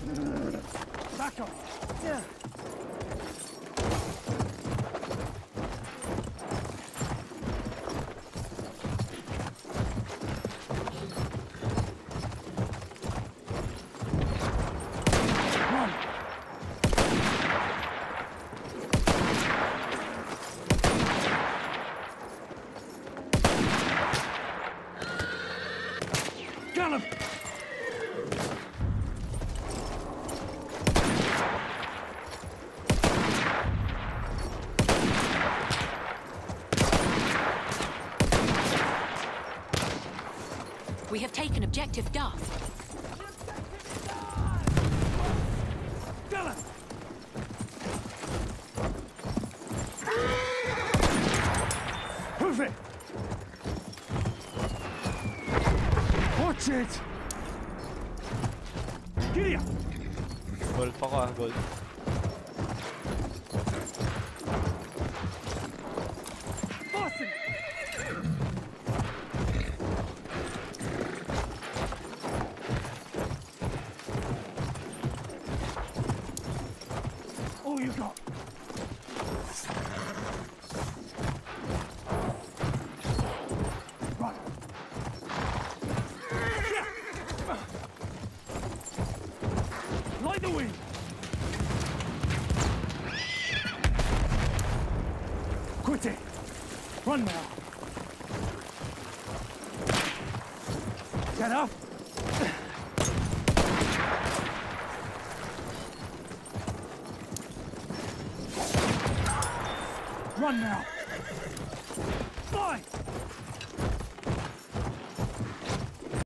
Back up. Yeah. Run. We have taken objective Duff. Got him! Move it! Watch it! Giddy up! Gold pa ko ah, gold. The wind. Quit it. Run now. Get up. Run now. Fly.